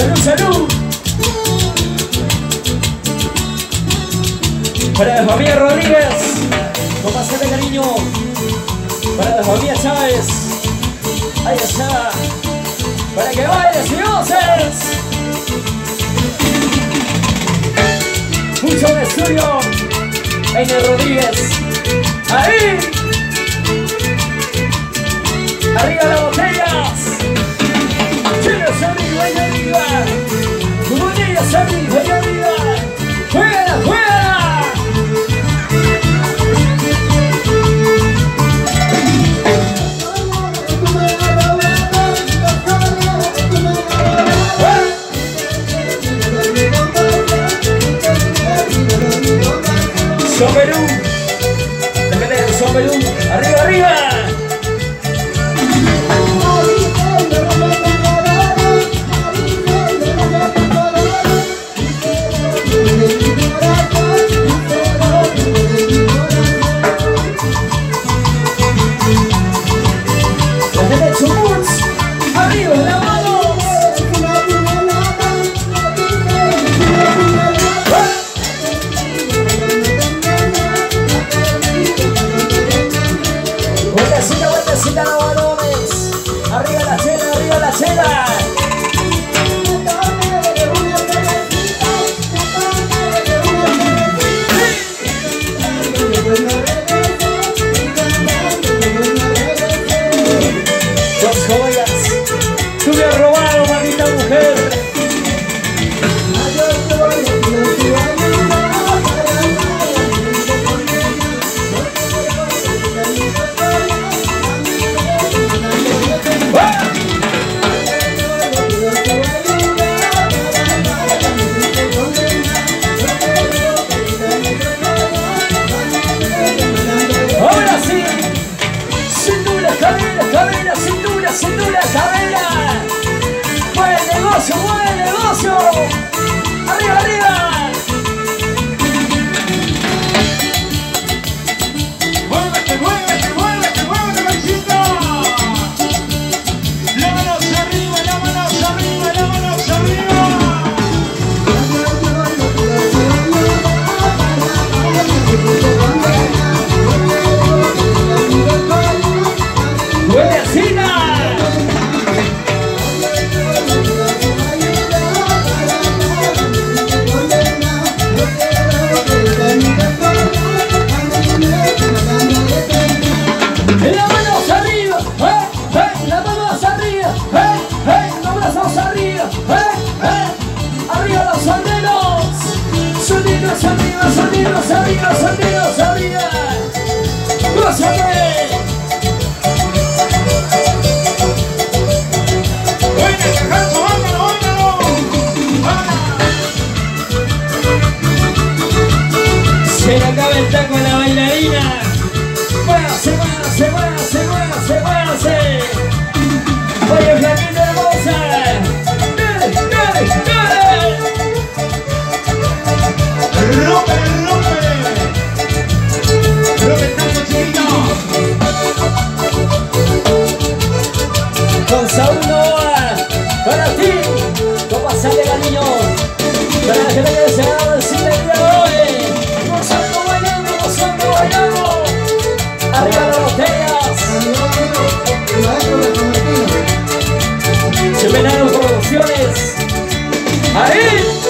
Salud, salud. Para la familia Rodríguez, con bastante cariño. Para la familia Chávez, ahí está. Para que bailes y goces. Mucho de suyo en Rodríguez. Ahí. Arriba la botella. Son Perú. También de Son Perú. Arriba, arriba. ¡Sí, tú la sabes! amigos, amigos, amigos, amigos, amigas. ¡Gózate! Se le acaba el taco a la bailarina. ¡Muévase, muévase, muévase! Chemenaro Producciones. ¡Ahí!